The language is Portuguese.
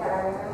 Obrigada.